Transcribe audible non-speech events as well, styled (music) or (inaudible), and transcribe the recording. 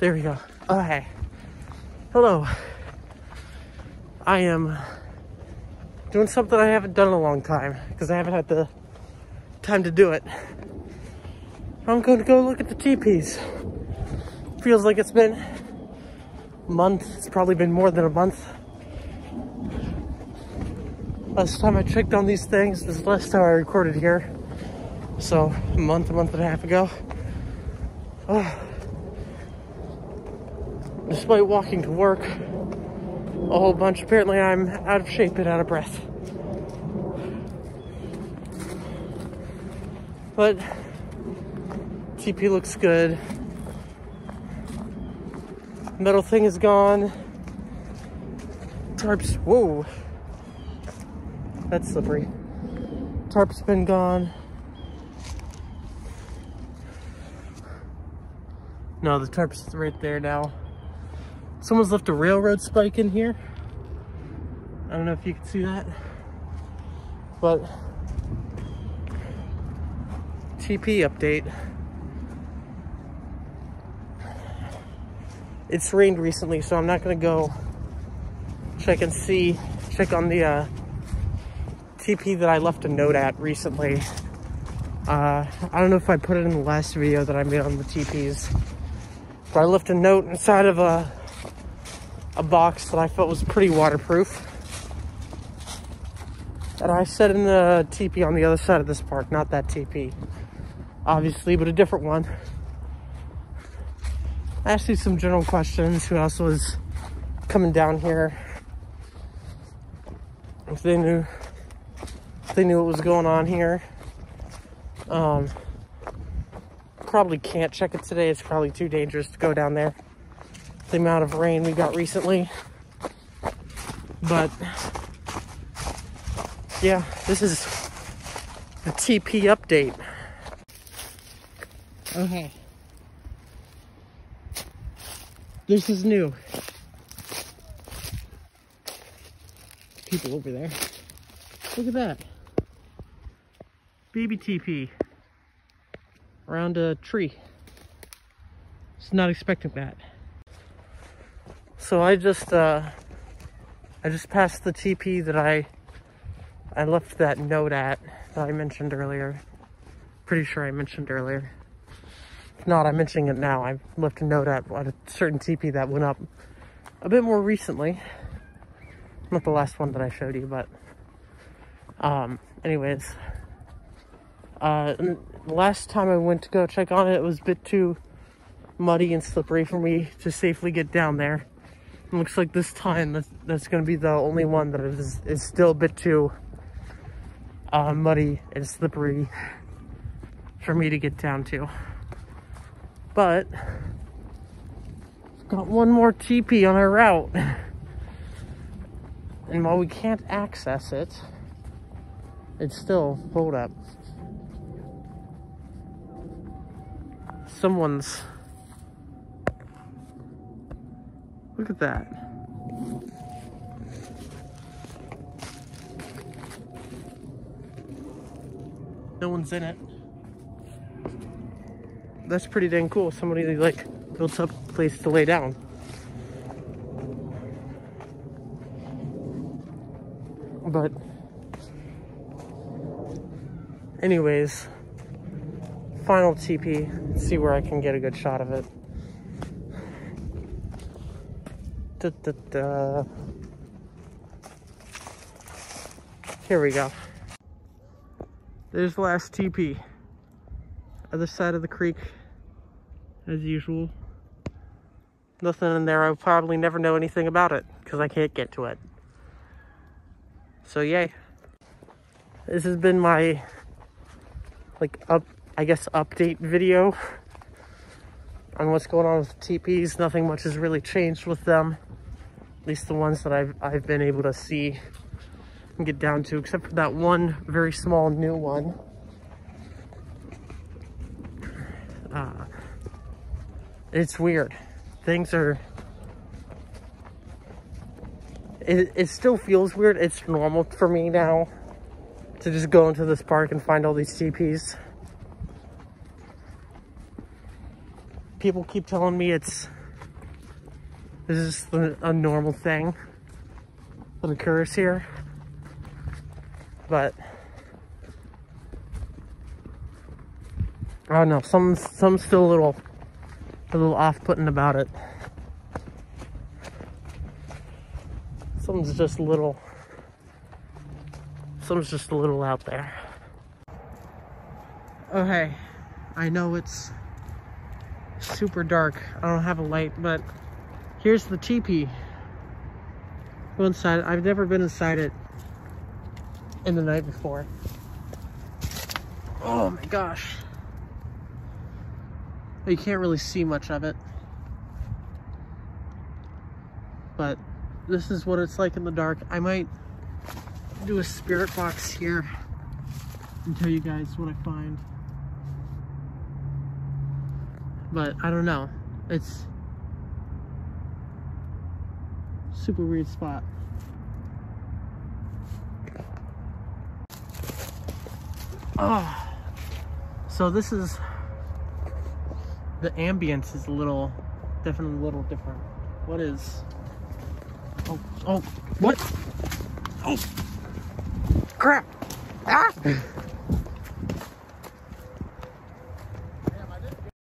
There we go. Okay. Hello. I am doing something I haven't done in a long time because I haven't had the time to do it. I'm going to go look at the teepees. Feels like it's been a month. It's probably been more than a month. Last time I checked on these things the last time I recorded here. So, a month, a month and a half ago. Oh. Despite walking to work a whole bunch, apparently I'm out of shape and out of breath. But TP looks good. Metal thing is gone. Tarps, whoa. That's slippery. Tarp's been gone. No, the tarp's right there now. Someone's left a railroad spike in here. I don't know if you can see that. But TP update. It's rained recently, so I'm not gonna go check and see, check on the uh, TP that I left a note at recently. Uh, I don't know if I put it in the last video that I made on the TPs. But I left a note inside of a, a box that I felt was pretty waterproof. And I set in the teepee on the other side of this park, not that teepee, Obviously, but a different one. I asked you some general questions. Who else was coming down here? If they knew, if they knew what was going on here. Um, probably can't check it today. It's probably too dangerous to go down there. The amount of rain we got recently. But yeah, this is the TP update. Okay. This is new. People over there. Look at that. Baby TP around a tree. Just not expecting that. So I just, uh, I just passed the TP that I, I left that note at that I mentioned earlier. Pretty sure I mentioned earlier. If not, I'm mentioning it now. I left a note at, at a certain TP that went up a bit more recently. Not the last one that I showed you, but, um, anyways, uh, last time I went to go check on it, it was a bit too muddy and slippery for me to safely get down there. Looks like this time that's, that's going to be the only one that is, is still a bit too uh, muddy and slippery for me to get down to. But, got one more TP on our route. (laughs) And while we can't access it, it's still, hold up. someone's look at that. No one's in it. That's pretty dang cool. Somebody like built up a place to lay down. But anyways final TP, see where I can get a good shot of it. Da, da, da. Here we go. There's the last TP. Other side of the creek, as usual. Nothing in there. I'll probably never know anything about it because I can't get to it. So yay. This has been my like up I guess, update video on what's going on with TPs. Nothing much has really changed with them. At least the ones that I've, I've been able to see and get down to, except for that one very small new one. Uh, it's weird. Things are... It, it still feels weird. It's normal for me now to just go into this park and find all these TPs. people keep telling me it's This is a normal thing that occurs here. But I don't know, some some still a little a little off-putting about it. Something's just a little something's just a little out there. Oh, okay, I know it's super dark. I don't have a light, but here's the teepee. Go inside. I've never been inside it in the night before. Oh my gosh. You can't really see much of it. But this is what it's like in the dark. I might do a spirit box here and tell you guys what I find. But I don't know. It's super weird spot. Oh. So this is the ambience is a little definitely a little different. What is Oh, oh, what? Oh. Crap. Ah!